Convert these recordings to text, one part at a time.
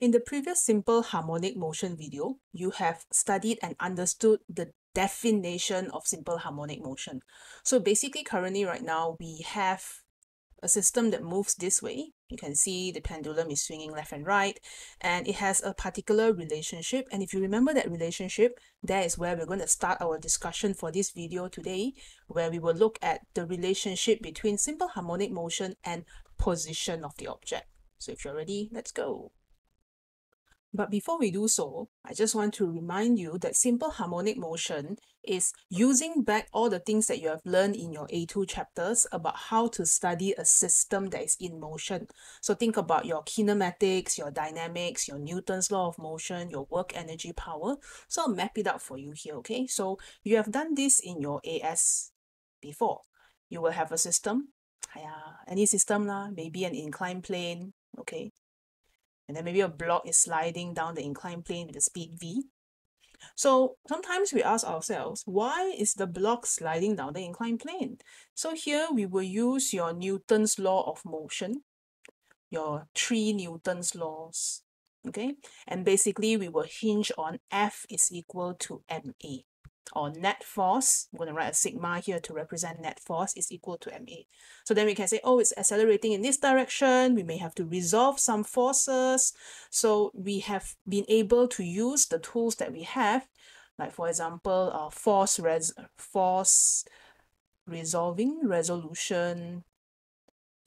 In the previous simple harmonic motion video, you have studied and understood the definition of simple harmonic motion. So basically currently right now we have a system that moves this way. You can see the pendulum is swinging left and right and it has a particular relationship and if you remember that relationship, that is where we're going to start our discussion for this video today where we will look at the relationship between simple harmonic motion and position of the object. So if you're ready, let's go. But before we do so, I just want to remind you that simple harmonic motion is using back all the things that you have learned in your A2 chapters about how to study a system that is in motion. So think about your kinematics, your dynamics, your Newton's law of motion, your work energy power. So I'll map it out for you here, okay? So you have done this in your AS before. You will have a system, yeah, any system lah, maybe an inclined plane, okay? And then maybe a block is sliding down the inclined plane with the speed v. So sometimes we ask ourselves, why is the block sliding down the inclined plane? So here we will use your Newton's law of motion, your three Newton's laws, okay? And basically we will hinge on F is equal to ma or net force, I'm going to write a sigma here to represent net force is equal to ma. So then we can say, oh, it's accelerating in this direction. We may have to resolve some forces. So we have been able to use the tools that we have, like for example, uh, force, res force resolving resolution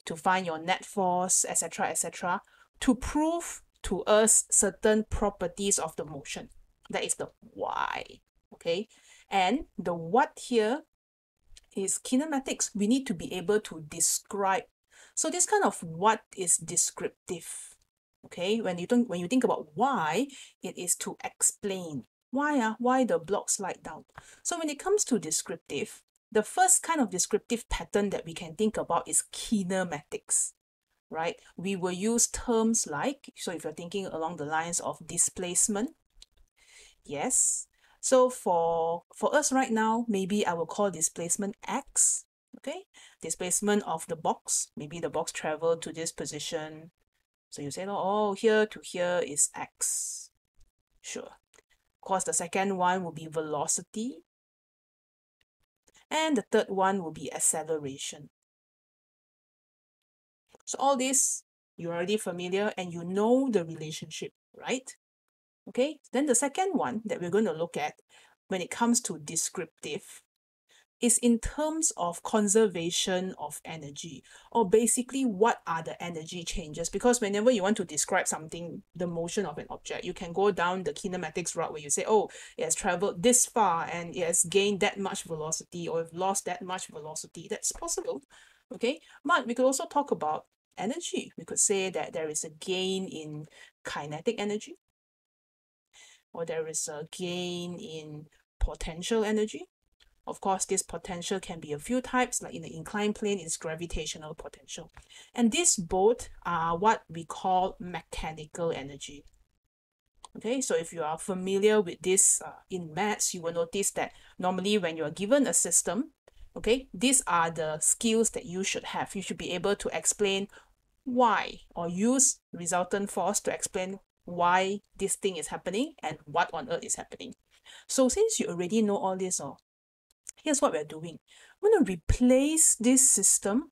to find your net force, etc., etc., to prove to us certain properties of the motion. That is the why. Okay, and the what here is kinematics. We need to be able to describe. So this kind of what is descriptive. Okay, when you think when you think about why, it is to explain why uh, why the block slide down. So when it comes to descriptive, the first kind of descriptive pattern that we can think about is kinematics right? We will use terms like, so if you're thinking along the lines of displacement, yes, so for, for us right now, maybe I will call displacement X, okay? Displacement of the box, maybe the box traveled to this position. So you say, oh, here to here is X. Sure. Of course, the second one will be velocity. And the third one will be acceleration. So all this, you're already familiar and you know the relationship, right? Okay, then the second one that we're going to look at when it comes to descriptive is in terms of conservation of energy or basically what are the energy changes? Because whenever you want to describe something the motion of an object you can go down the kinematics route where you say oh it has traveled this far and it has gained that much velocity or lost that much velocity. That's possible okay? But we could also talk about energy. We could say that there is a gain in kinetic energy or there is a gain in potential energy. Of course, this potential can be a few types, like in the inclined plane, it's gravitational potential. And these both are what we call mechanical energy. Okay, so if you are familiar with this uh, in maths, you will notice that normally when you are given a system, okay, these are the skills that you should have. You should be able to explain why or use resultant force to explain why this thing is happening and what on earth is happening. So since you already know all this, oh, here's what we're doing. I'm going to replace this system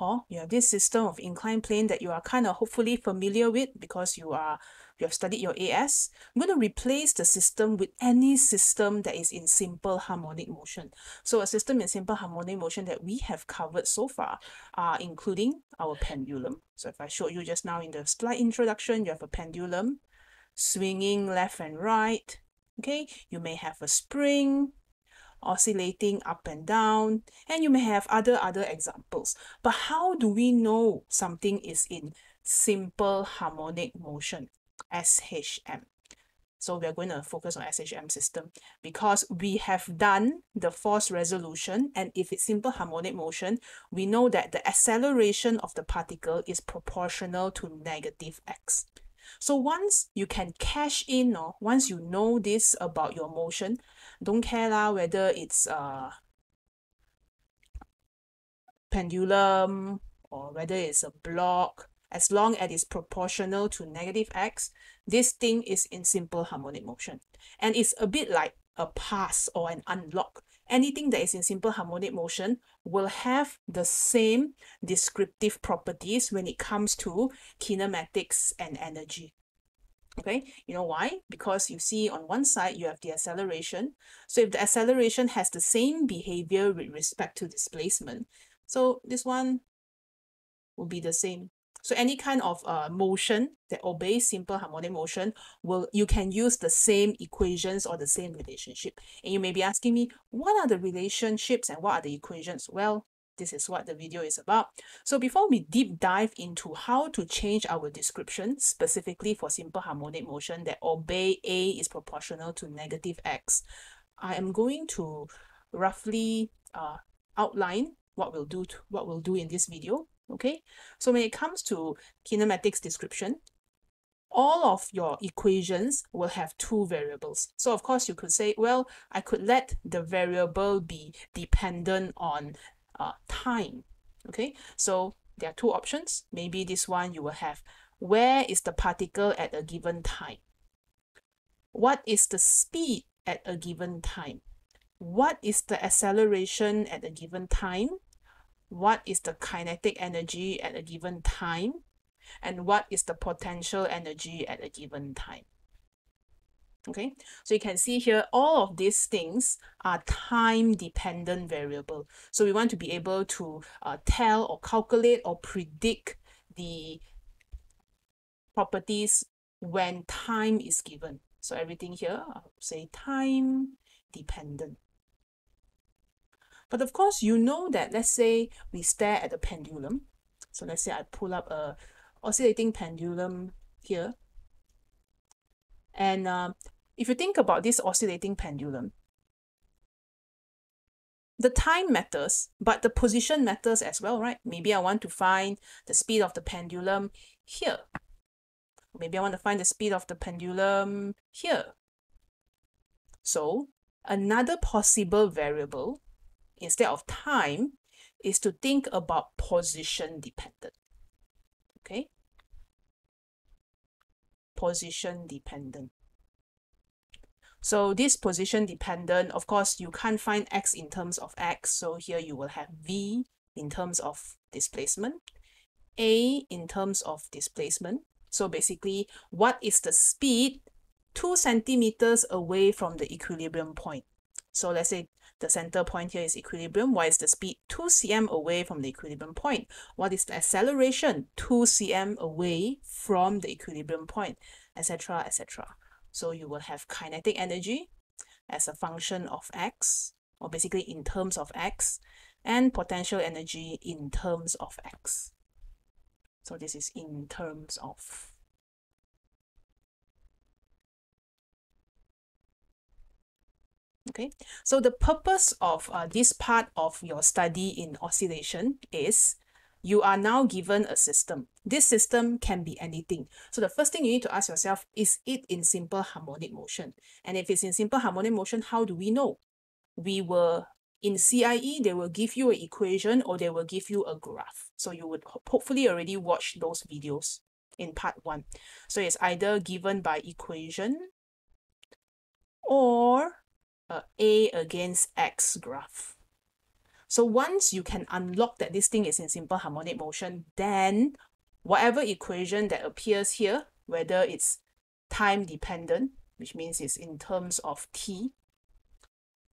or you have this system of inclined plane that you are kind of hopefully familiar with because you are you have studied your AS. I'm going to replace the system with any system that is in simple harmonic motion. So a system in simple harmonic motion that we have covered so far are including our pendulum. So if I showed you just now in the slide introduction, you have a pendulum swinging left and right. Okay, you may have a spring, oscillating up and down, and you may have other other examples. But how do we know something is in simple harmonic motion? SHM. So we are going to focus on SHM system because we have done the force resolution and if it's simple harmonic motion, we know that the acceleration of the particle is proportional to negative x. So once you can cash in or once you know this about your motion, don't care lah whether it's a uh, pendulum or whether it's a block as long as it's proportional to negative x, this thing is in simple harmonic motion. And it's a bit like a pass or an unlock. Anything that is in simple harmonic motion will have the same descriptive properties when it comes to kinematics and energy. Okay, you know why? Because you see on one side you have the acceleration. So if the acceleration has the same behavior with respect to displacement, so this one will be the same. So any kind of uh, motion that obeys simple harmonic motion will you can use the same equations or the same relationship. And you may be asking me, what are the relationships and what are the equations? Well, this is what the video is about. So before we deep dive into how to change our description specifically for simple harmonic motion that obey A is proportional to negative X, I am going to roughly uh, outline what we'll do to, what we'll do in this video. Okay, so when it comes to kinematics description, all of your equations will have two variables. So of course you could say, well, I could let the variable be dependent on uh, time. Okay, so there are two options. Maybe this one you will have where is the particle at a given time? What is the speed at a given time? What is the acceleration at a given time? What is the kinetic energy at a given time? And what is the potential energy at a given time? Okay, so you can see here, all of these things are time-dependent variable. So we want to be able to uh, tell or calculate or predict the properties when time is given. So everything here, I'll say time-dependent. But of course, you know that, let's say we stare at a pendulum. So let's say I pull up a oscillating pendulum here. And uh, if you think about this oscillating pendulum, the time matters, but the position matters as well, right? Maybe I want to find the speed of the pendulum here. Maybe I want to find the speed of the pendulum here. So another possible variable, instead of time, is to think about position dependent. Okay? Position dependent. So this position dependent, of course, you can't find x in terms of x. So here you will have v in terms of displacement, a in terms of displacement. So basically, what is the speed two centimeters away from the equilibrium point? So let's say the center point here is equilibrium. What is the speed? 2 cm away from the equilibrium point. What is the acceleration? 2 cm away from the equilibrium point, etc., etc. So you will have kinetic energy as a function of x, or basically in terms of x, and potential energy in terms of x. So this is in terms of. Okay, so the purpose of uh, this part of your study in oscillation is you are now given a system. This system can be anything. So the first thing you need to ask yourself, is it in simple harmonic motion? And if it's in simple harmonic motion, how do we know? We were in CIE, they will give you an equation or they will give you a graph. So you would hopefully already watch those videos in part one. So it's either given by equation or a A against X graph. So once you can unlock that this thing is in simple harmonic motion, then whatever equation that appears here, whether it's time dependent, which means it's in terms of t,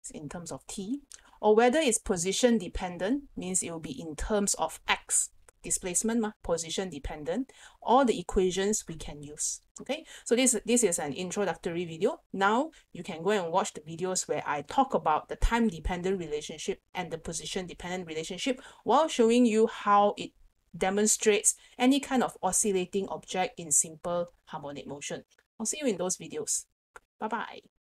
it's in terms of t, or whether it's position dependent, means it will be in terms of x, displacement, ma, position dependent, all the equations we can use. Okay, so this, this is an introductory video. Now you can go and watch the videos where I talk about the time dependent relationship and the position dependent relationship while showing you how it demonstrates any kind of oscillating object in simple harmonic motion. I'll see you in those videos. Bye-bye.